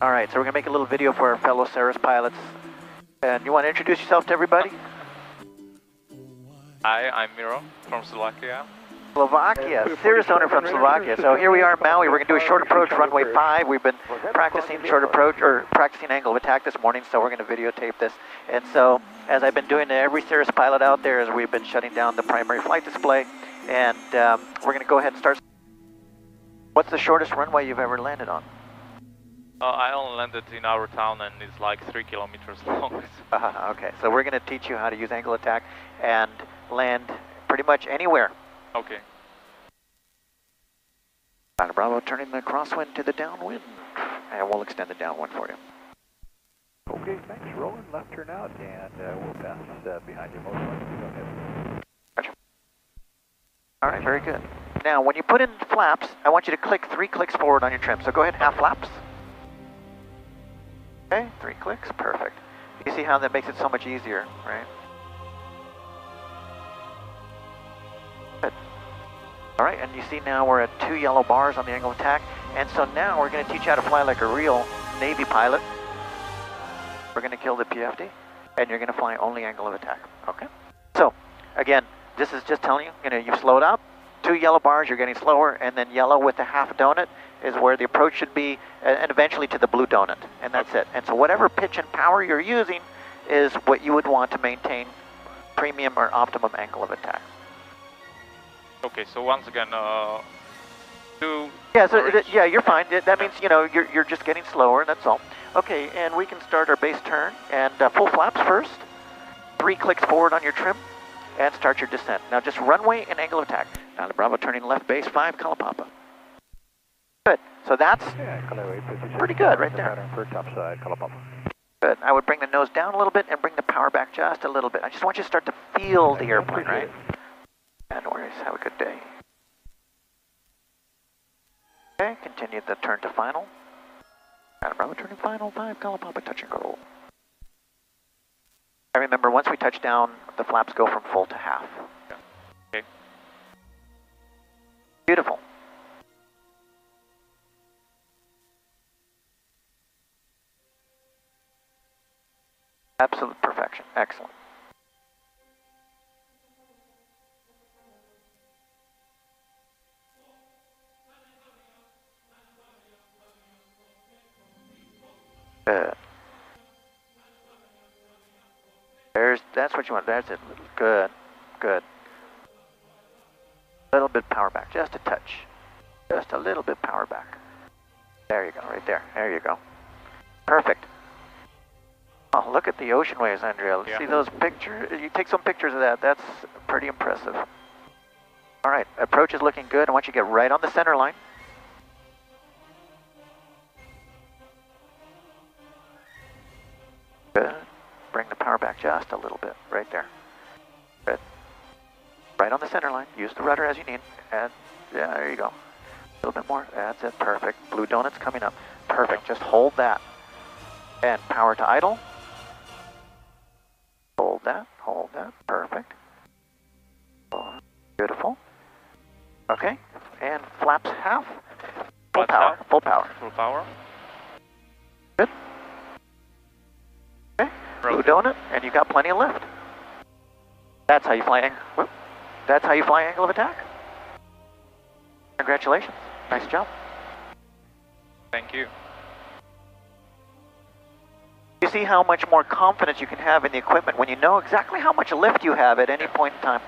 All right, so we're gonna make a little video for our fellow Cirrus pilots. And you want to introduce yourself to everybody? Hi, I'm Miro from Slovakia. Slovakia, Cirrus owner from Slovakia. So here we are in Maui. We're gonna do a short approach, runway five. We've been practicing short approach or practicing angle of attack this morning, so we're gonna videotape this. And so, as I've been doing to every Cirrus pilot out there, as we've been shutting down the primary flight display, and um, we're gonna go ahead and start. What's the shortest runway you've ever landed on? Uh, I only landed in our town and it's like three kilometers long. Uh, okay, so we're going to teach you how to use angle attack and land pretty much anywhere. okay. Dr. Bravo turning the crosswind to the downwind, and we'll extend the downwind for you. Okay, thanks. Rolling left turn out, and uh, we'll pass uh, behind you most likely. Go ahead. All right, very good. Now, when you put in flaps, I want you to click three clicks forward on your trim. So go ahead, half flaps. Okay, three clicks, perfect. You see how that makes it so much easier, right? Good. All right, and you see now we're at two yellow bars on the angle of attack. And so now we're going to teach you how to fly like a real Navy pilot. We're going to kill the PFD, and you're going to fly only angle of attack, okay? So, again, this is just telling you, you know, you've slowed up, two yellow bars, you're getting slower, and then yellow with the half donut is where the approach should be, and eventually to the blue donut, and that's it. And so whatever pitch and power you're using is what you would want to maintain premium or optimum angle of attack. Okay, so once again, uh, two. Yeah, so yeah, you're fine. That means you know you're you're just getting slower. And that's all. Okay, and we can start our base turn and uh, full flaps first. Three clicks forward on your trim, and start your descent. Now just runway and angle of attack. Now Bravo turning left base five, Kalaupapa. Good. So that's Pretty good right there. For top side, Kalaupapa. good. I would bring the nose down a little bit and bring the power back just a little bit. I just want you to start to feel the airplane, right? Yeah, no worries. Have a good day. Okay, continue the turn to final. Got Bravo turning final, five, Kalaupapa, touch and go. I remember once we touch down, the flaps go from full to half. Beautiful. Absolute perfection. Excellent. Good. There's, that's what you want. That's it. Good. Good. A little bit power back. Just a touch. Just a little bit power back. There you go. Right there. There you go. Perfect. Oh, look at the ocean waves, Andrea. Yeah. See those pictures? You take some pictures of that. That's pretty impressive. All right. Approach is looking good. I want you to get right on the center line. Good. Bring the power back just a little bit, right there. Right on the center line. Use the rudder as you need. And yeah, there you go. A little bit more. That's it. Perfect. Blue donuts coming up. Perfect. Just hold that. And power to idle. Hold that. Hold that. Perfect. Beautiful. Okay. And flaps half. Full Flaps power. half. Full power. Full power. Good. Okay. Blue donut, and you got plenty of lift. That's how you fly. That's how you fly angle of attack. Congratulations. Nice job. Thank you. You see how much more confidence you can have in the equipment when you know exactly how much lift you have at any point in time.